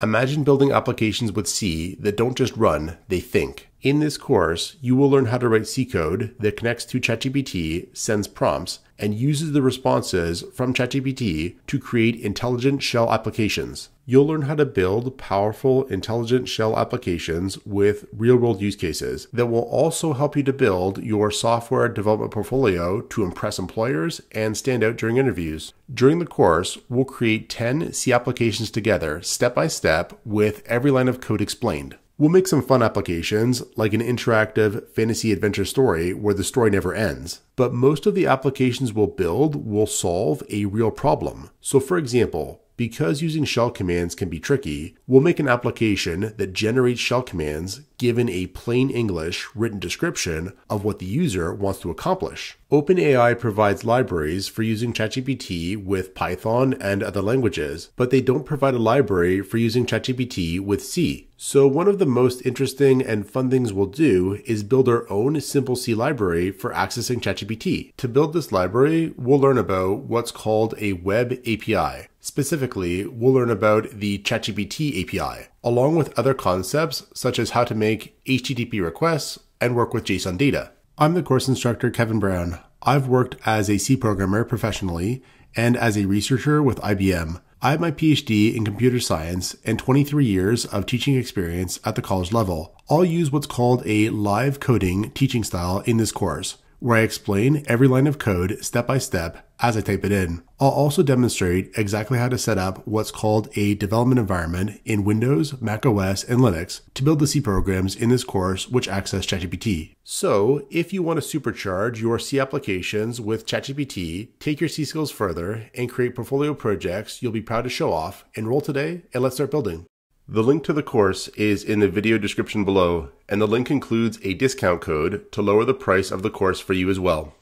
Imagine building applications with C that don't just run, they think. In this course, you will learn how to write C code that connects to ChatGPT, sends prompts, and uses the responses from ChatGPT to create intelligent shell applications. You'll learn how to build powerful intelligent shell applications with real world use cases that will also help you to build your software development portfolio to impress employers and stand out during interviews. During the course, we'll create 10 C applications together, step by step, with every line of code explained. We'll make some fun applications, like an interactive fantasy adventure story where the story never ends. But most of the applications we'll build will solve a real problem. So, for example, because using shell commands can be tricky, we'll make an application that generates shell commands given a plain English written description of what the user wants to accomplish. OpenAI provides libraries for using ChatGPT with Python and other languages, but they don't provide a library for using ChatGPT with C. So one of the most interesting and fun things we'll do is build our own simple C library for accessing ChatGPT. To build this library, we'll learn about what's called a web API. Specifically, we'll learn about the ChatGPT API, along with other concepts such as how to make HTTP requests and work with JSON data. I'm the course instructor, Kevin Brown. I've worked as a C programmer professionally and as a researcher with IBM. I have my PhD in computer science and 23 years of teaching experience at the college level. I'll use what's called a live coding teaching style in this course where I explain every line of code step by step as I type it in. I'll also demonstrate exactly how to set up what's called a development environment in Windows, Mac OS, and Linux to build the C programs in this course which access ChatGPT. So, if you want to supercharge your C applications with ChatGPT, take your C skills further, and create portfolio projects you'll be proud to show off, enroll today and let's start building. The link to the course is in the video description below, and the link includes a discount code to lower the price of the course for you as well.